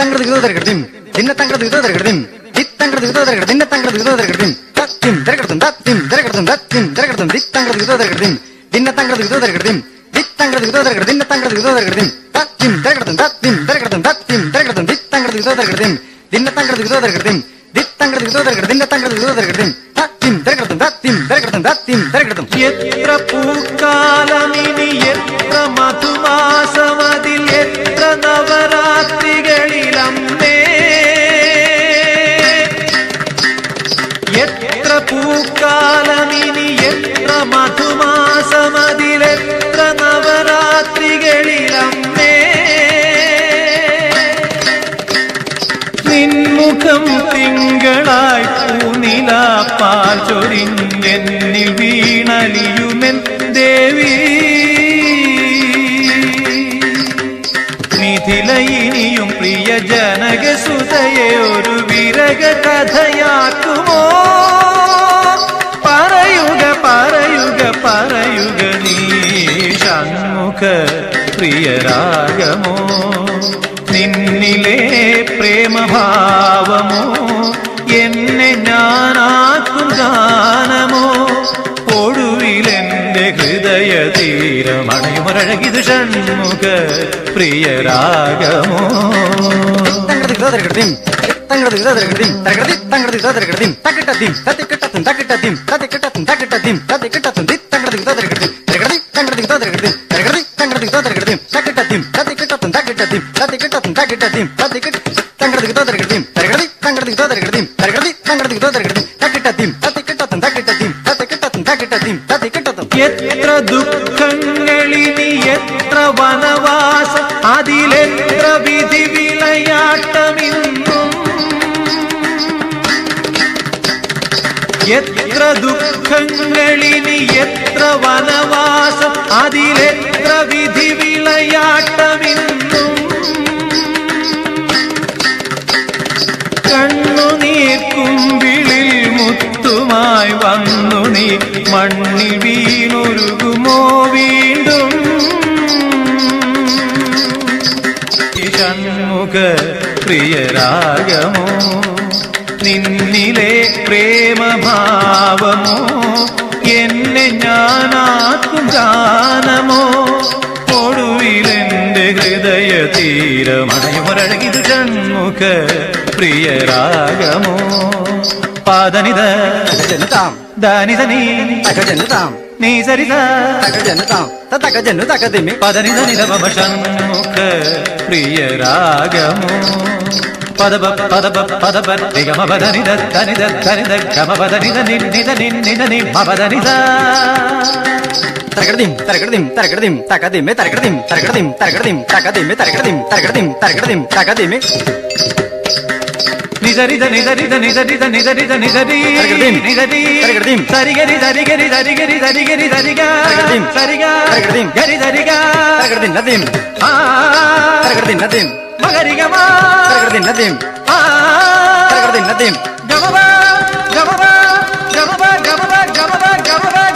ತಂಗದ ವಿರೋಧ ತೆರಗಡ್ದಿನ್ ದಿನ್ನ ತಂಗದ ವಿರೋಧ ತೆರಗಡ್ದಿನ್ ದಿತ್ ತಂಗದ ವಿರೋಧ ತೆರಗಡ್ ದಿನ್ನ ತಂಗದ ವಿರೋಧ ತೆರಗಡ್ದಿನ್ தத்தின் திரகடத்தன் தத்தின் திரகடத்தன் தத்தின் திரகடத்தன் தித் தங்கிறது விதோ திரகடத்தின் தின்ன தங்கிறது விதோ திரகடத்தின் தித் தங்கிறது விதோ திரகட தின்ன தங்கிறது விதோ திரகடத்தின் தத்தின் திரகடத்தன் தத்தின் திரகடத்தன் தத்தின் திரகடத்தன் தித் தங்கிறது விதோ திரகடத்தின் தின்ன தங்கிறது விதோ திரகடத்தின் தித் தங்கிறது விதோ திரகட தின்ன தங்கிறது விதோ திரகடத்தின் தத்தின் திரகடத்தன் தத்தின் திரகடத்தன் தத்தின் திரகடத்தன் எத்திர பூக்காலமினி எத்திர പൂക്കാലമിനി എത്ര മധുമാസമതിലെത്ര നവരാത്രികളിലമ്മേ. നിൻമുഖം തിങ്കളായി പൂനില പാൽ ചൊരിഞ്ഞെന്നിൽ വീണലിയുമെൻ ദേവി. മിഥിലയിനിയും പ്രിയ ജനകസുതയെ ഒരു വിരക കഥയാക്കുമോ പ്രിയരാഗമോ? നിന്നിലെ പ്രേമഭാവമോ? എന്നെ ഞാനാക്കും ഗാനമോ? ഒടുവിലെന്റെ ഹൃദയ തീരമണയുമരഴകിത് ഷൺമുഖ പ്രിയരാഗമോ? തങ്ങളുടെ തങ്കടതിം തകടതി തങ്കടതി തകടതിം തകിട്ടതിം തത്തിക്കിട്ടതിം തത്തിക്കിട്ടതും തക്കിട്ടതിം തത്തിക്കിട്ടതും ദി തങ്കടതി തകടതി തകടതി തങ്കടതി തകടതി തകടതി തങ്കടതി തകടതി തക്കിട്ടതിം തത്തിക്കിട്ടതും തക്കിട്ടതിം തത്തിക്കിട്ടതും തക്കിട്ടതിം തത്തിക്കിട്ട എത്ര ദുഃഖങ്ങളിനി എത്ര വനവാസം അതിലെത്ര വിധി വിളയാട്ടമിന്നും. എത്ര ദുഃഖങ്ങളിനി എത്ര വനവാസം അതിലെത്ര കണ്ണുനീർക്കുമ്പിളിൽ മുത്തുമായി വന്നു നീ. മണ്ണിൽ വീണൊരുകുമോ വീണ്ടും? ഷൺമുഖ പ്രിയരാഗമോ? നിന്നിലെ പ്രേമഭാവമോ? എന്നെ ഞാനാക്കും ഗാനമോ? ഒടുവിലെന്റെ ഹൃദയ തീരമണയുമൊരഴകിത് ഷൺമുഖ ప్రియ రాగము. పాదని దాని దని నీ సరిద తగ జనుతాం ప్రియ రాగము. పదబ పదబ పదబ నిగమ పదనిద దని దనిద గమ పదనిద నిద నిద ని మదనిద తరగడిం తరగడిం తరగడదిం తకదిమే తరగడిం తరగడిం తరగడిం తకదిమే తరగడిం తరగడిం తరగడదిం తరగడదిం తకదిమే నిదరి నిదరిద నిదరి నిదరిద నిదరి నిదరి సరిగరి దరిగరి దరిగరి దరిగరి దరిగా సరిగా గరి దరిగా నదీం నదీం మగరిగమా నదీం నదీం గమబా గమబా గమబా గమబా గమబా గమబా